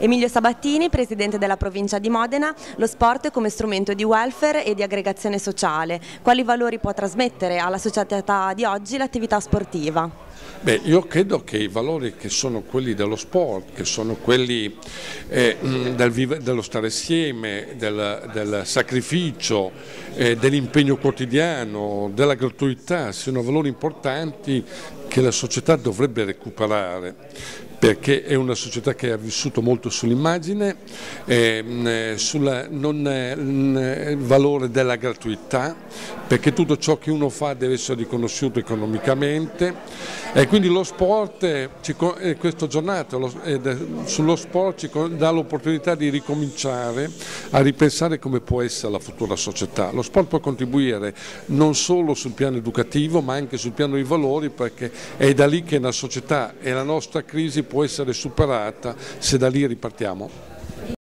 Emilio Sabattini, presidente della provincia di Modena, lo sport come strumento di welfare e di aggregazione sociale. Quali valori può trasmettere alla società di oggi l'attività sportiva? Beh, io credo che i valori che sono quelli dello sport, che sono quelli eh, del vive, dello stare assieme, del, del sacrificio, eh, dell'impegno quotidiano, della gratuità, siano valori importanti che la società dovrebbe recuperare perché è una società che ha vissuto molto sull'immagine, eh, sul non, eh, valore della gratuità, perché tutto ciò che uno fa deve essere riconosciuto economicamente e quindi lo sport, eh, questa giornata sullo sport ci dà l'opportunità di ricominciare a ripensare come può essere la futura società. Lo sport può contribuire non solo sul piano educativo ma anche sul piano dei valori perché è da lì che la società e la nostra crisi può essere superata se da lì ripartiamo.